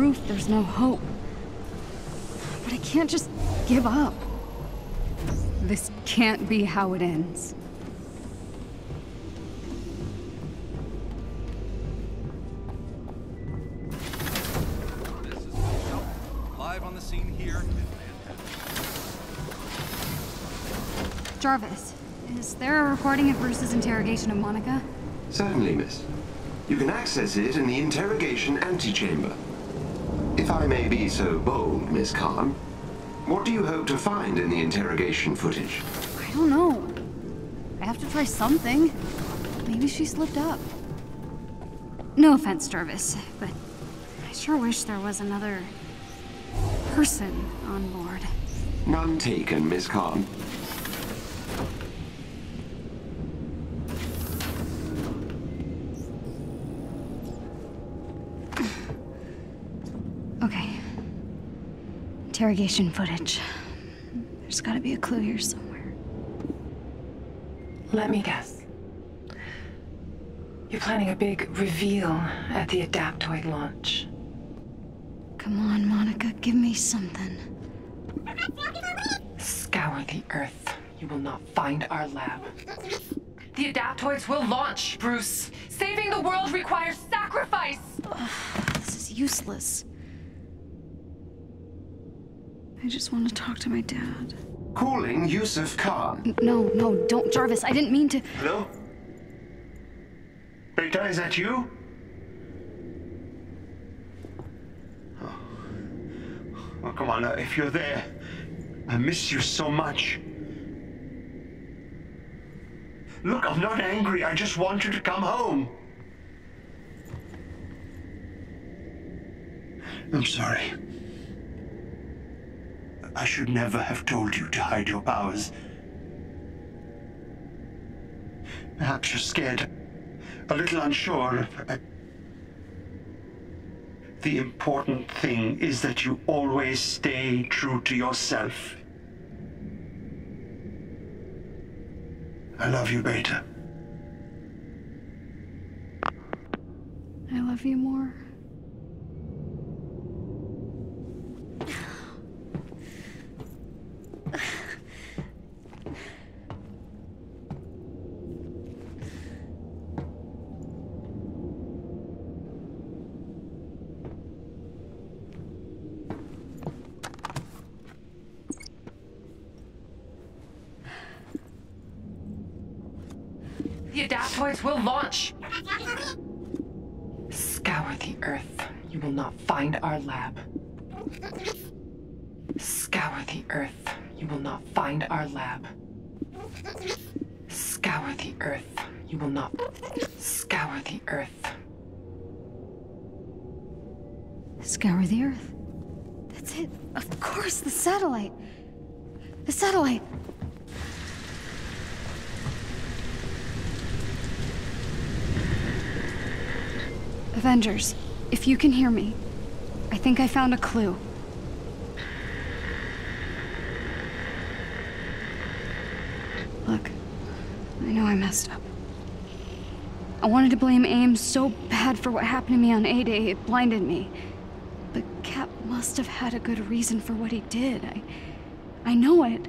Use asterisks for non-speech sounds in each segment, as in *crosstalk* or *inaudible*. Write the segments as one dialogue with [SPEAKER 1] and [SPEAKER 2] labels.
[SPEAKER 1] proof there's no hope. But I can't just give up. This can't be how it ends.
[SPEAKER 2] This is Michelle, live on the scene here.
[SPEAKER 1] Jarvis, is there a recording of Bruce's interrogation of Monica?
[SPEAKER 3] Certainly, miss. You can access it in the interrogation antechamber. If I may be so bold, Miss Khan, what do you hope to find in the interrogation footage?
[SPEAKER 1] I don't know. I have to try something. Maybe she slipped up. No offense, Jarvis, but I sure wish there was another person on board.
[SPEAKER 3] None taken, Miss Khan.
[SPEAKER 1] Okay. Interrogation footage. There's gotta be a clue here somewhere.
[SPEAKER 4] Let me guess. You're planning a big reveal at the Adaptoid launch.
[SPEAKER 1] Come on, Monica, give me something.
[SPEAKER 4] Scour the Earth. You will not find our lab. The Adaptoids will launch, Bruce. Saving the world requires sacrifice.
[SPEAKER 1] This is useless. I just want to talk to my dad.
[SPEAKER 3] Calling Yusuf Khan.
[SPEAKER 1] No, no, don't, Jarvis. I didn't mean to.
[SPEAKER 5] Hello? Beta, is that you? Oh, oh come on, uh, if you're there, I miss you so much. Look, I'm not angry. I just want you to come home. I'm sorry. I should never have told you to hide your powers. Perhaps you're scared, a little unsure. Uh, The important thing is that you always stay true to yourself. I love you, Beta.
[SPEAKER 1] I love you more.
[SPEAKER 4] The Adaptoids will launch. Scour the Earth. You will not find our lab. Scour the Earth. You will not find our lab. Scour the Earth. You will not. Scour the Earth.
[SPEAKER 1] Scour the Earth. That's it. Of course, the satellite. The satellite. Avengers, if you can hear me, I think I found a clue. Look, I know I messed up. I wanted to blame Ames so bad for what happened to me on A-Day, it blinded me. But Cap must have had a good reason for what he did. I, I know it.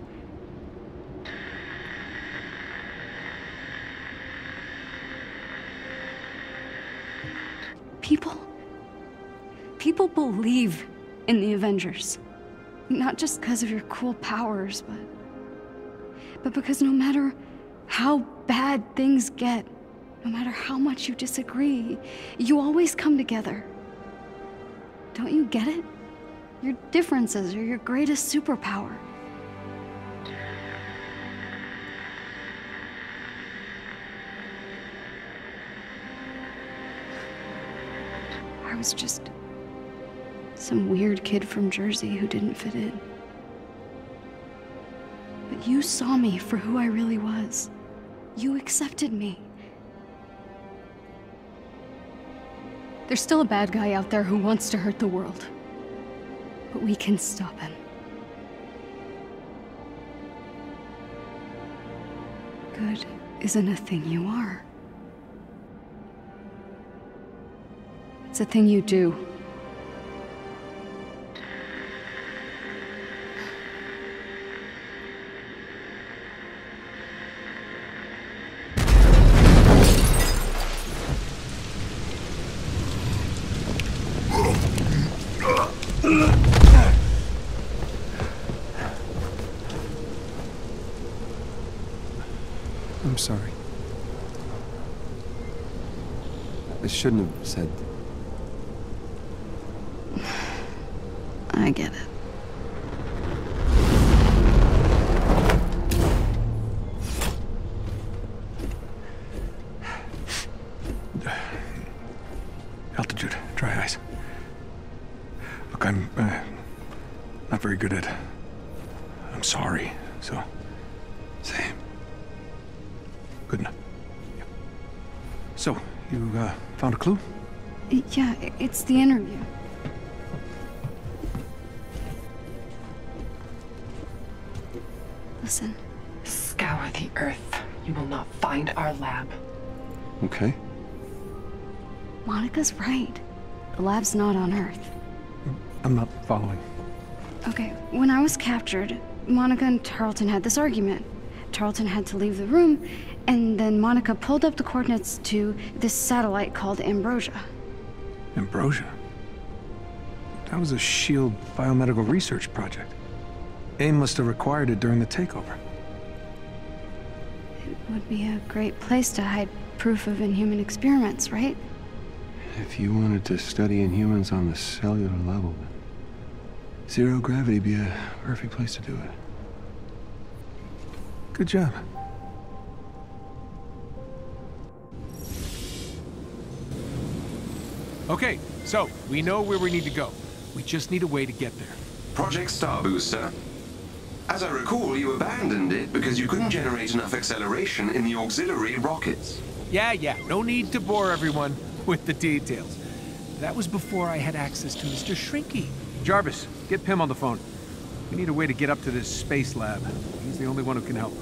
[SPEAKER 1] People believe in the Avengers. Not just because of your cool powers, but, but because no matter how bad things get, no matter how much you disagree, you always come together. Don't you get it? Your differences are your greatest superpower. I was just some weird kid from Jersey who didn't fit in. But you saw me for who I really was. You accepted me. There's still a bad guy out there who wants to hurt the world. But we can stop him. Good isn't a thing you are. It's a thing you do.
[SPEAKER 6] Sorry. I shouldn't have said.
[SPEAKER 1] Right. The lab's not on Earth.
[SPEAKER 6] I'm not following.
[SPEAKER 1] Okay, when I was captured, Monica and Tarleton had this argument. Tarleton had to leave the room, and then Monica pulled up the coordinates to this satellite called Ambrosia.
[SPEAKER 6] Ambrosia. That was a SHIELD biomedical research project. AIM must have required it during the takeover.
[SPEAKER 1] It would be a great place to hide proof of inhuman experiments, right?
[SPEAKER 6] If you wanted to study inhumans on the cellular level, zero gravity would be a perfect place to do it. Good job.
[SPEAKER 7] Okay, so we know where we need to go. We just need a way to get there.
[SPEAKER 3] Project Star Booster. As I recall, you abandoned it because you couldn't generate enough acceleration in the auxiliary rockets.
[SPEAKER 7] Yeah, yeah, no need to bore everyone *laughs* with the details. That was before I had access to Mr. Shrinky. Jarvis, get Pym on the phone. We need a way to get up to this space lab. He's the only one who can help.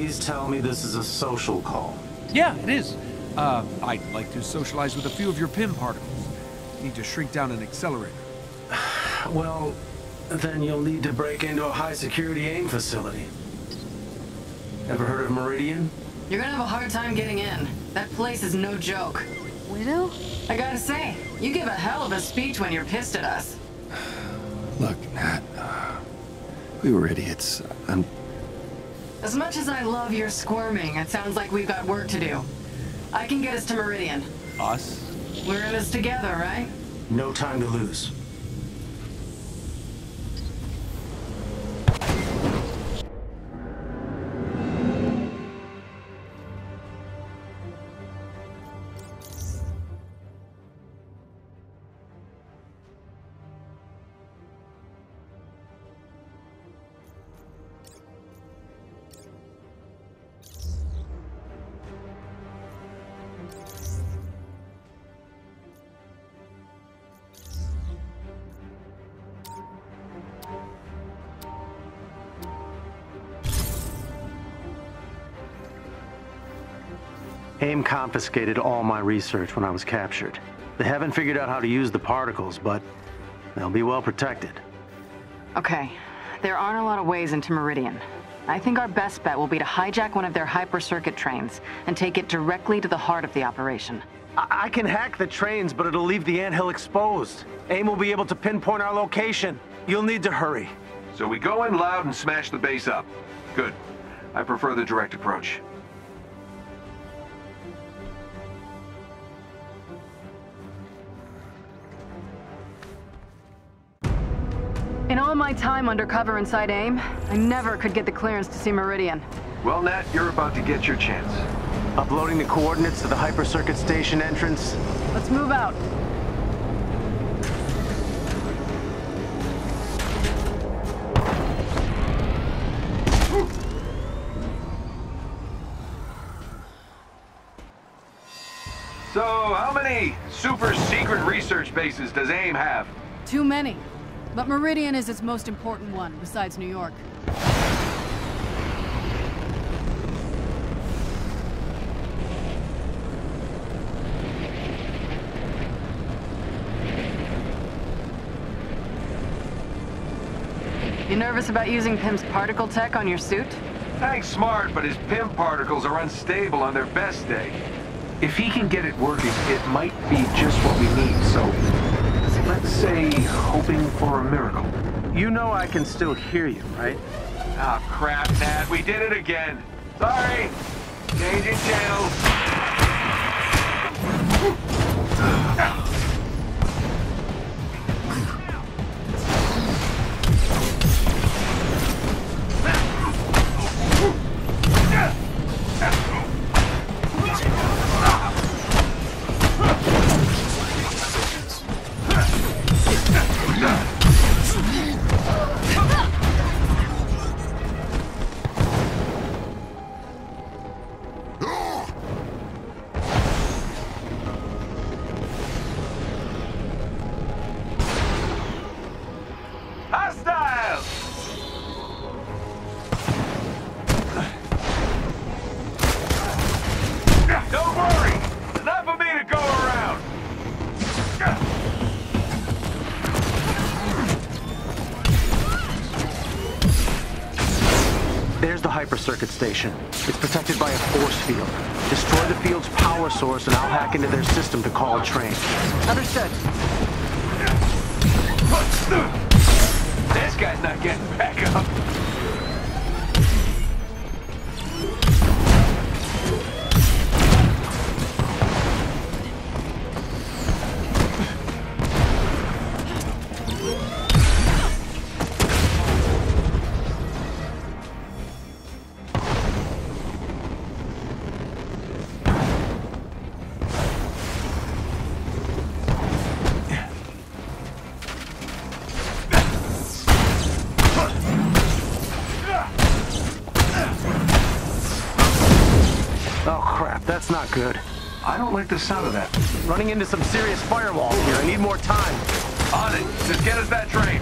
[SPEAKER 8] Please tell me this is a social call.
[SPEAKER 7] Yeah, it is. Uh, I'd like to socialize with a few of your Pym particles. Need to shrink down an accelerator. *sighs*
[SPEAKER 8] Well, then you'll need to break into a high security AIM facility. Ever heard of Meridian?
[SPEAKER 4] You're gonna have a hard time getting in. That place is no joke.
[SPEAKER 1] Widow?
[SPEAKER 4] I gotta say, you give a hell of a speech when you're pissed at us. *sighs*
[SPEAKER 6] Look, Nat. uh, We were idiots. I'm.
[SPEAKER 4] As much as I love your squirming, it sounds like we've got work to do. I can get us to Meridian.
[SPEAKER 7] Us?
[SPEAKER 4] We're in this together, right?
[SPEAKER 8] No time to lose. AIM confiscated all my research when I was captured. They haven't figured out how to use the particles, but they'll be well protected.
[SPEAKER 9] Okay, there aren't a lot of ways into Meridian. I think our best bet will be to hijack one of their hyper-circuit trains and take it directly to the heart of the operation.
[SPEAKER 8] I, I can hack the trains, but it'll leave the anthill exposed. AIM will be able to pinpoint our location. You'll need to hurry.
[SPEAKER 10] So we go in loud and smash the base up. Good. I prefer the direct approach.
[SPEAKER 9] My time undercover inside AIM, I never could get the clearance to see Meridian.
[SPEAKER 10] Well, Nat, you're about to get your chance.
[SPEAKER 8] Uploading the coordinates to the hypercircuit station entrance.
[SPEAKER 9] Let's move out.
[SPEAKER 10] So, how many super secret research bases does AIM have?
[SPEAKER 11] Too many. But Meridian is its most important one, besides New York.
[SPEAKER 9] You nervous about using Pym's particle tech on your suit?
[SPEAKER 10] Hank's smart, but his Pym particles are unstable on their best day. If he can get it working, it might be just what we need, so say hoping for a miracle.
[SPEAKER 8] You know I can still hear you, right?
[SPEAKER 10] Ah, crap, Nat. We did it again. Sorry. Changing channels.
[SPEAKER 8] Hypercircuit station. It's protected by a force field. Destroy the field's power source and I'll hack into their system to call a train.
[SPEAKER 9] Understood.
[SPEAKER 10] This guy's not getting back up.
[SPEAKER 8] Not good.
[SPEAKER 10] I don't like the sound of that.
[SPEAKER 8] Running into some serious firewalls here. I need more time.
[SPEAKER 10] On it. Just get us that train.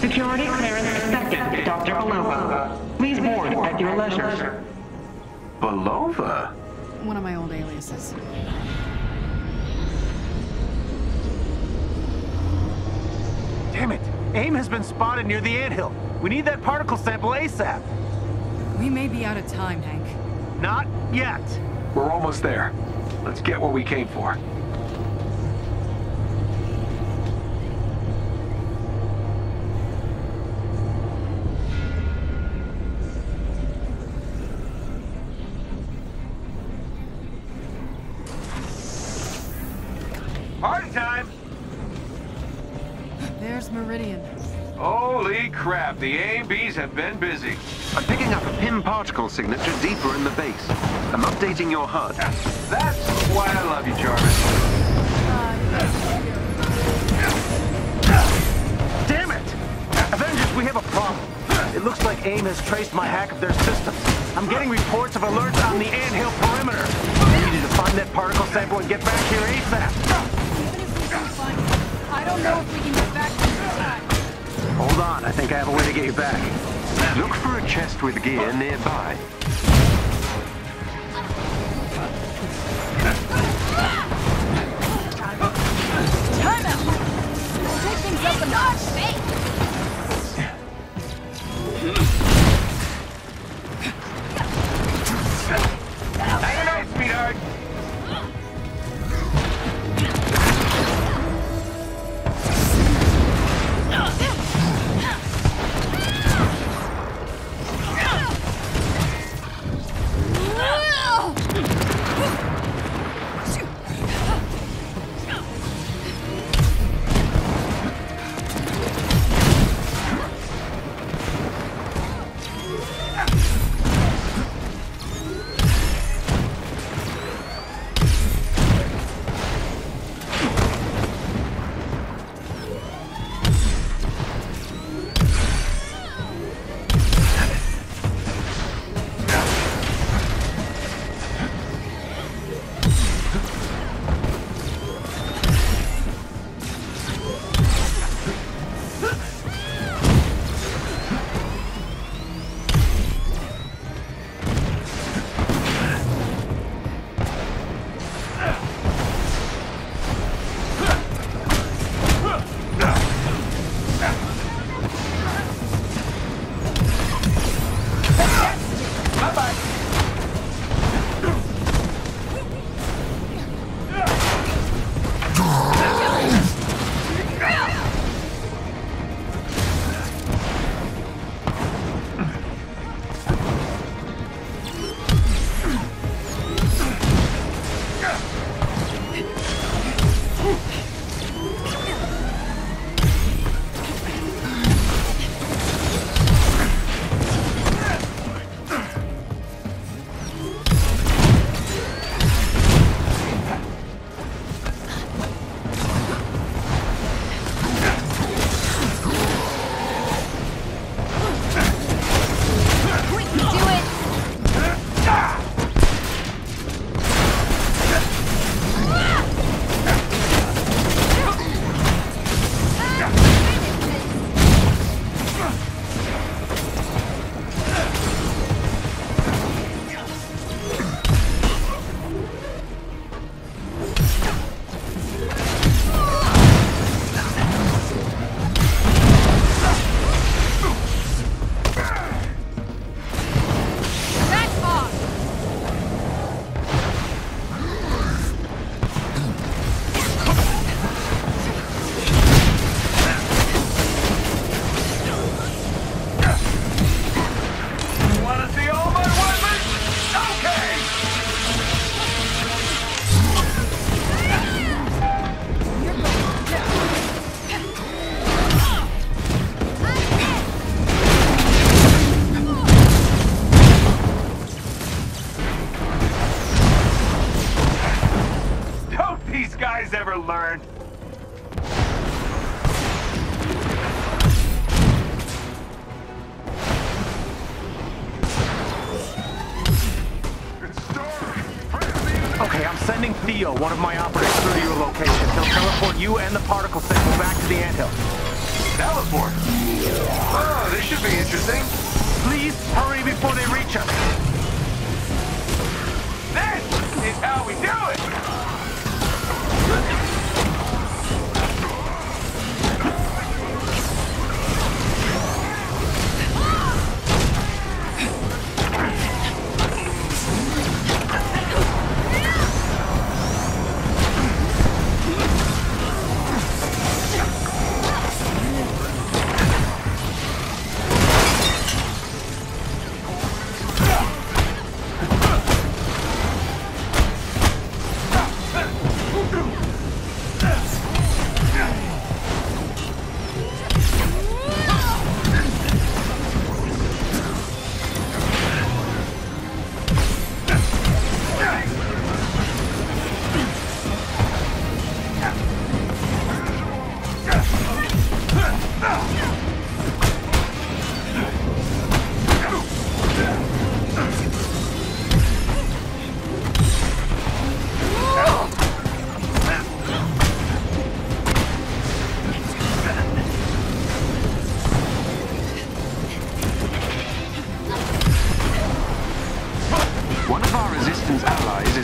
[SPEAKER 12] Security clearance accepted, Dr. Belova. Please board at your leisure.
[SPEAKER 10] Belova?
[SPEAKER 11] One of my old aliases.
[SPEAKER 8] Damn it! AIM has been spotted near the anthill. We need that particle sample ASAP.
[SPEAKER 11] We may be out of time, Hank.
[SPEAKER 8] Not yet.
[SPEAKER 10] We're almost there. Let's get what we came for.
[SPEAKER 3] Pym signature deeper in the base. I'm updating your HUD.
[SPEAKER 10] That's why I love you, Jarvis.
[SPEAKER 8] Damn it! Avengers, we have a problem. It looks like AIM has traced my hack of their systems. I'm getting reports of alerts on the anthill perimeter. We needed to find that particle sample and get back here ASAP.
[SPEAKER 11] Even if we do find it, I don't know if we can get back to time.
[SPEAKER 8] Hold on, I think I have a way to get you back.
[SPEAKER 3] Look for a chest with gear nearby.
[SPEAKER 11] Time out! Take things up a notch.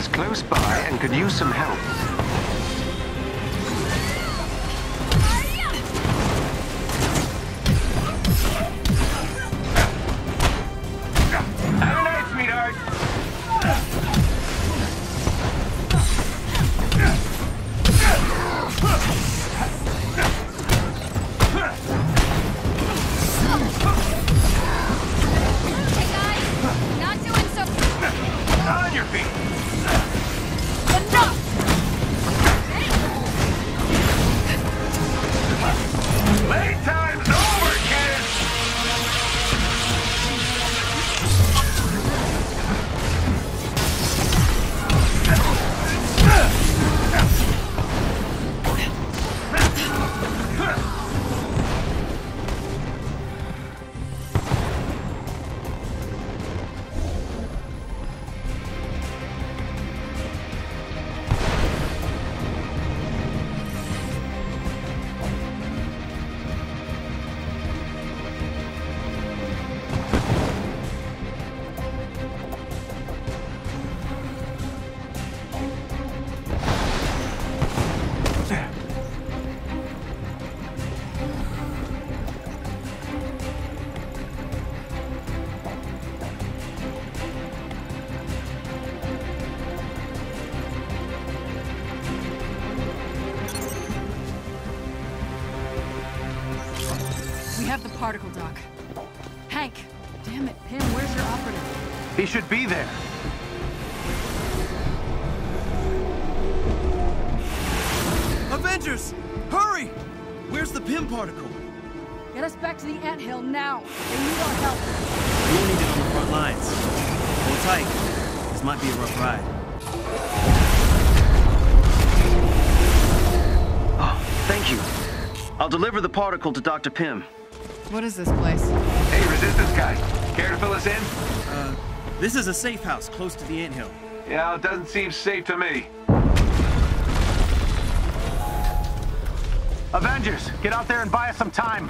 [SPEAKER 13] Close by and could use some help.
[SPEAKER 8] He should be there.
[SPEAKER 14] Avengers! Hurry! Where's the Pym particle?
[SPEAKER 11] Get us back to the anthill now. They need our help.
[SPEAKER 14] We will need it on the front lines. Hold tight. This might be a rough ride.
[SPEAKER 8] Oh, thank you. I'll deliver the particle to Dr. Pym.
[SPEAKER 11] What is this place?
[SPEAKER 10] Hey, resistance guy. Care to fill us in?
[SPEAKER 14] Uh, this is a safe house close to the anthill.
[SPEAKER 10] Yeah, it doesn't seem safe to me.
[SPEAKER 8] Avengers, get out there and buy us some time.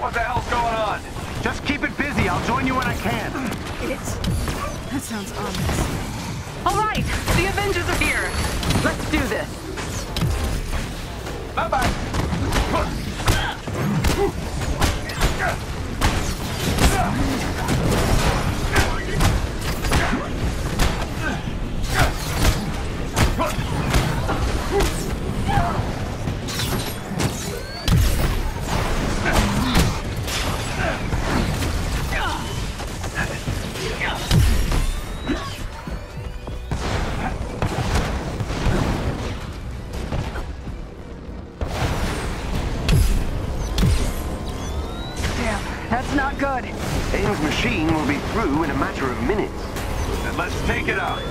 [SPEAKER 10] What the hell's going on?
[SPEAKER 8] Just keep it busy. I'll join you when I can.
[SPEAKER 11] It's... That sounds ominous.
[SPEAKER 4] All right, the Avengers are here. Let's do this.
[SPEAKER 10] Bye-bye. *laughs* *laughs*
[SPEAKER 3] through in a matter of minutes.
[SPEAKER 10] Then let's take it out.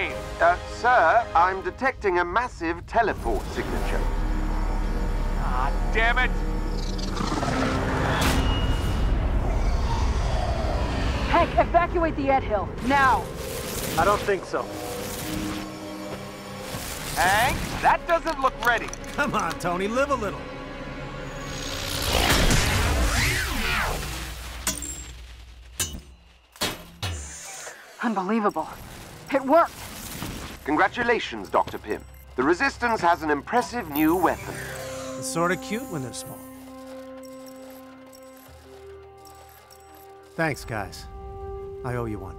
[SPEAKER 10] Face,
[SPEAKER 3] Uh, sir, I'm detecting a massive teleport signature.
[SPEAKER 10] Ah, damn it!
[SPEAKER 11] Hank, evacuate the Ed Hill, now!
[SPEAKER 8] I don't think so.
[SPEAKER 10] Hank, that doesn't look ready.
[SPEAKER 14] Come on, Tony, live a little.
[SPEAKER 11] Unbelievable. It worked!
[SPEAKER 3] Congratulations, Dr. Pym. The Resistance has an impressive new weapon.
[SPEAKER 14] It's sort of cute when they're small. Thanks, guys. I owe you one.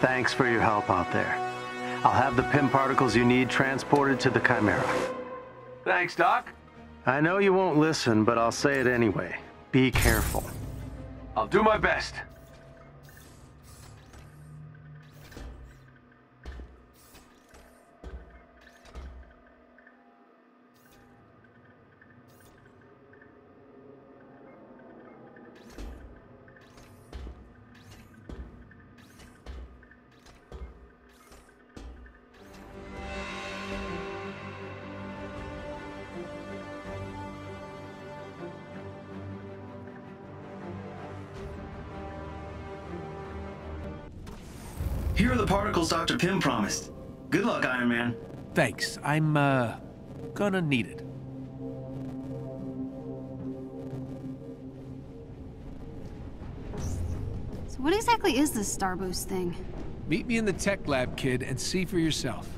[SPEAKER 8] Thanks for your help out there. I'll have the Pym particles you need transported to the Chimera.
[SPEAKER 10] Thanks, Doc.
[SPEAKER 8] I know you won't listen, but I'll say it anyway. Be careful.
[SPEAKER 10] I'll do my best.
[SPEAKER 14] The Dr. Pym promised. Good luck, Iron Man.
[SPEAKER 7] Thanks. I'm, uh, gonna need it.
[SPEAKER 1] So what exactly is this Star Boost thing?
[SPEAKER 7] Meet me in the tech lab, kid, and see for yourself.